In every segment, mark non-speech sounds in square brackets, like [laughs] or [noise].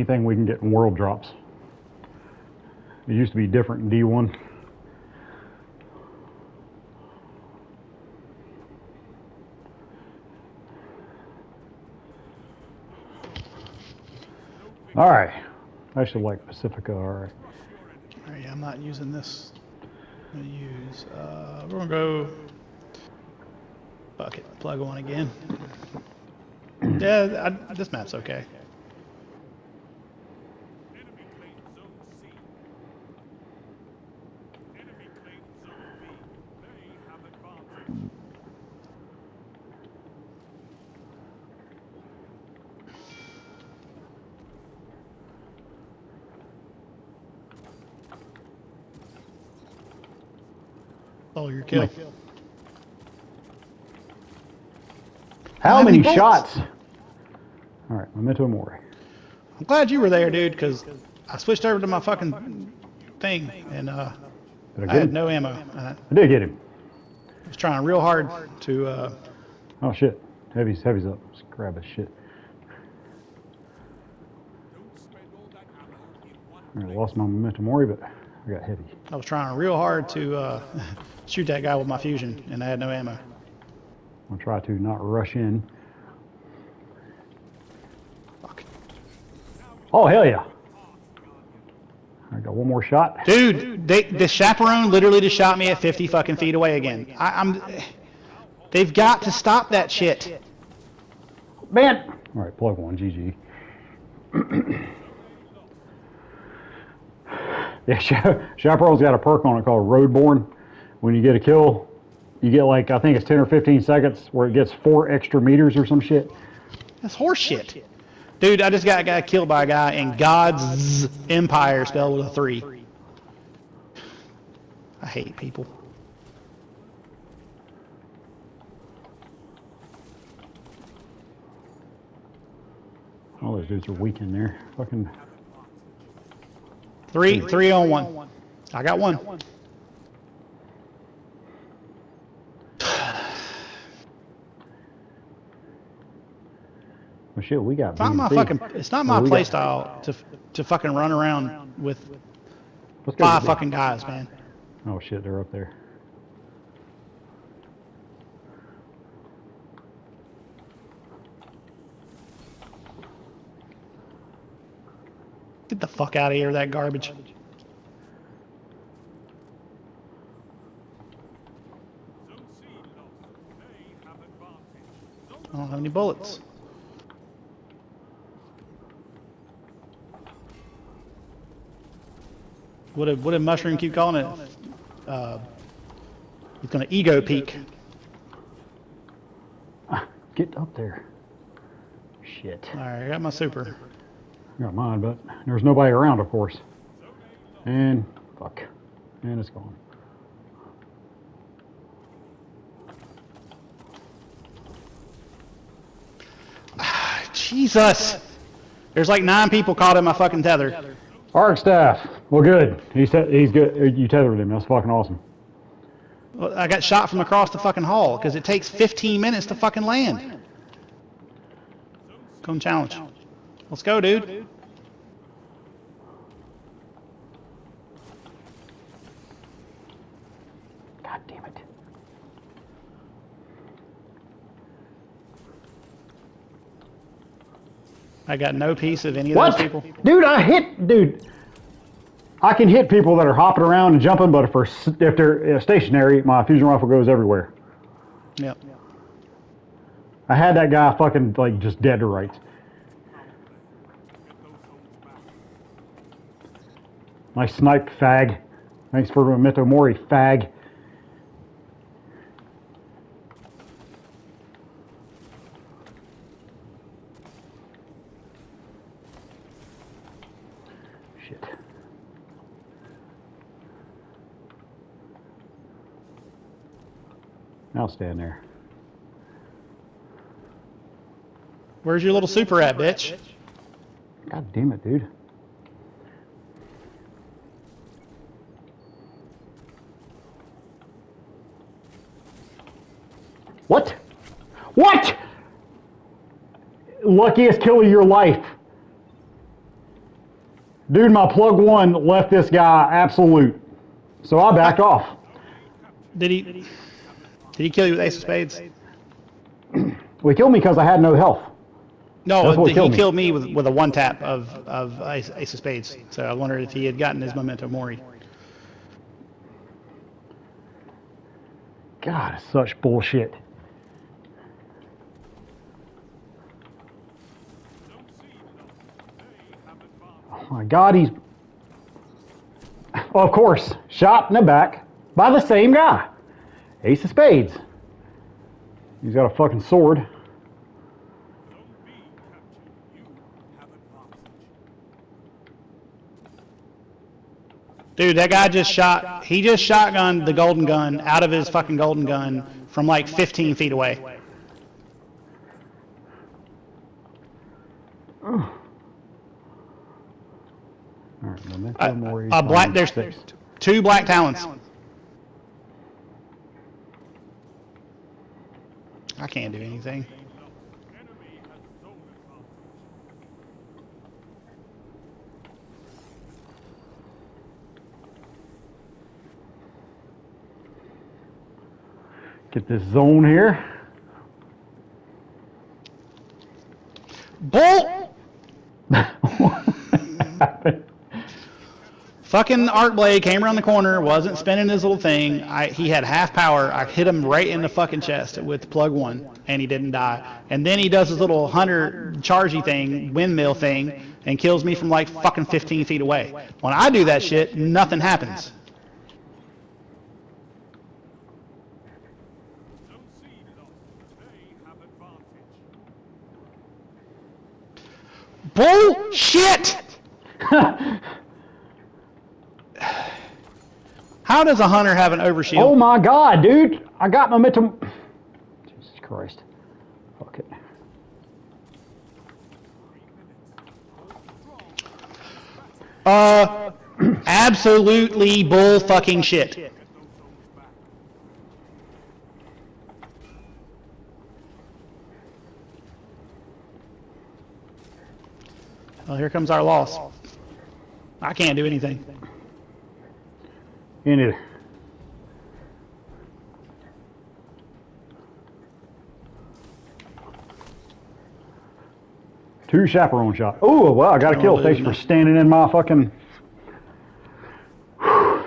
anything we can get in world drops. It used to be different in D1. All right. I should like Pacifica. All right. All right, I'm not using this. I'm gonna use. Uh, we're gonna go. Fuck. Plug one again. [clears throat] yeah, I, this map's okay. Enemy claims Zone C. Enemy claims Zone B. They have advantage. Oh, your kill. How How many many bolts? shots? All right, Memento Mori. I'm glad you were there, dude, because I switched over to my fucking thing and uh, Did I I had him? no ammo. I I did get him. I was trying real hard to. Uh, Oh shit. Heavy's heavy's up. Let's grab his shit. Don't spend all that ammo in one All right, place. lost my Memento Mori, but I got heavy. I was trying real hard to uh, [laughs] shoot that guy with my fusion, and I had no ammo. I'll try to not rush in. Fuck. Oh hell yeah! I got one more shot. Dude, they, the chaperone literally just shot me at 50 fucking feet away again. I, I'm. They've got to stop that shit. Man! All right, plug one. GG. [clears throat] yeah, Cha- [laughs] Chaperone's got a perk on it called Roadborn. When you get a kill, you get like I think it's 10 or 15 seconds where it gets four extra meters or some shit. That's horseshit. Dude, I just got got killed by a guy in God's Empire spelled with a three. I hate people. All those dudes are weak in there. Fucking. Three, three on one. I got one. Shit, we got. It's not my fucking. It's not my Well, we play style to to fucking run around with five fucking guys, man. Oh shit, they're up there. Get the fuck out of here, that garbage. Zone C lost. They have advantage. Zone I don't have any bullets. What did what did Mushroom keep calling it? Uh, he's gonna ego peak. Ah, Get up there. Shit. All right, I got my super. I got mine, but there's nobody around, of course. And fuck. And it's gone. Jesus. There's like nine people caught in my fucking tether. Arc staff. Well, good. He's he's good. Uh, you tethered him. That's fucking awesome. Well, I got shot from across the fucking hall because it takes 15 minutes to fucking land. Come challenge. Let's go, dude. I got no piece of any of What? those people. Dude, I hit. Dude, I can hit people that are hopping around and jumping, but if they're if they're uh, stationary, my fusion rifle goes everywhere. Yep. I had that guy fucking like just dead to rights. Nice snipe, fag. Thanks for Memento Mori, fag. Shit. I'll stand there. Where's your little super at, bitch? God damn it, dude. What? What? Luckiest kill of your life. Dude, my plug one left this guy absolute. So I backed [laughs] off. Did he? Did he kill you with Ace of Spades? [clears throat] Well, he killed me because I had no health. No, he killed me. killed me with, with a one tap of, of Ace, Ace of Spades. So I wondered if he had gotten his memento mori. God, such bullshit. Oh my God, he's. Well, of course, shot in the back by the same guy. Ace of Spades. He's got a fucking sword. Zone B captured. You have advantage. Dude, that guy just shot. He just shotgunned the golden gun out of his fucking golden gun from like 15 feet away. Right, memento Uh, mori, uh, black. times There's two black talons. I can't do anything. Enemy has zone advantage. Get this zone here. Bull. Fucking Arc Blade came around the corner, wasn't spinning his little thing. I, he had half power. I hit him right in the fucking chest with plug one, and he didn't die. And then he does his little hunter chargey thing, windmill thing, and kills me from like fucking 15 feet away. When I do that shit, nothing happens. Zone C lost. They have advantage. Bullshit! [laughs] How does a hunter have an overshield? oh my God, dude! I got momentum. Jesus Christ. Fuck it. Uh, [clears throat] absolutely bull fucking shit. Get those zones back. Well, here comes our loss. I can't do anything. In it. Two chaperone shot. Oh, well, I got a Oh, kill. Thanks for standing in my fucking. All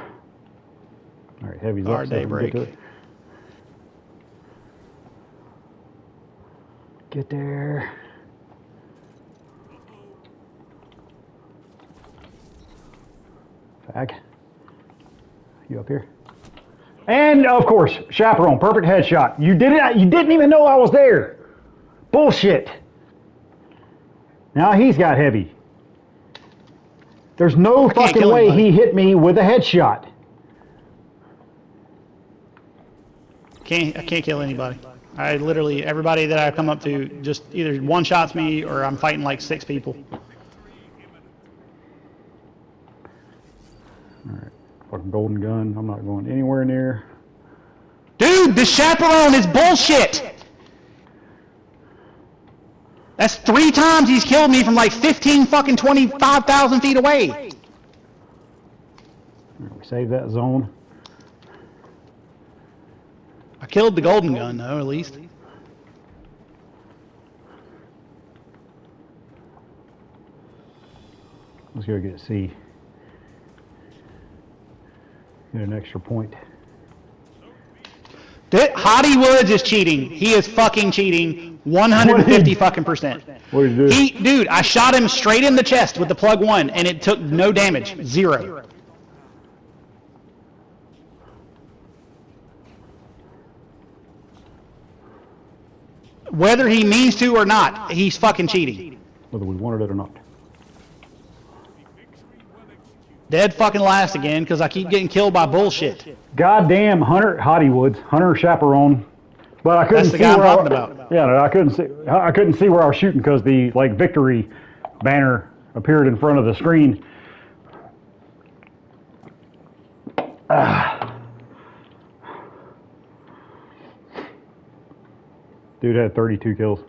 right, heavy's Our up. so we can daybreak. Get, get there. Fag. You up here? And of course, chaperone, perfect headshot. You did it. You didn't even know I was there. Bullshit. Now he's got heavy. There's no fucking way anybody. he hit me with a headshot. Can't I can't kill anybody. I literally everybody that I come up to just either one shots me or I'm fighting like six people. Golden gun. I'm not going anywhere near. Dude, the chaperone is bullshit. That's three times he's killed me from like 15 fucking 25,000 feet away. We save that zone. I killed the golden gun though, at least. Let's go get C. Get an extra point. That Hottie Woods is cheating. He is fucking cheating. 150 fucking percent. What did you do? He, dude, I shot him straight in the chest with the plug one, and it took no damage, zero. Whether he means to or not, he's fucking cheating. Whether we wanted it or not. Dead fucking last again because I keep getting killed by bullshit. Goddamn Hunter Hottie Woods, Hunter Chaperone. But I couldn't That's the see guy I'm where I, talking about. Yeah, no, I couldn't see. I couldn't see where I was shooting because the like victory banner appeared in front of the screen. Ah. [sighs] Dude had 32 kills.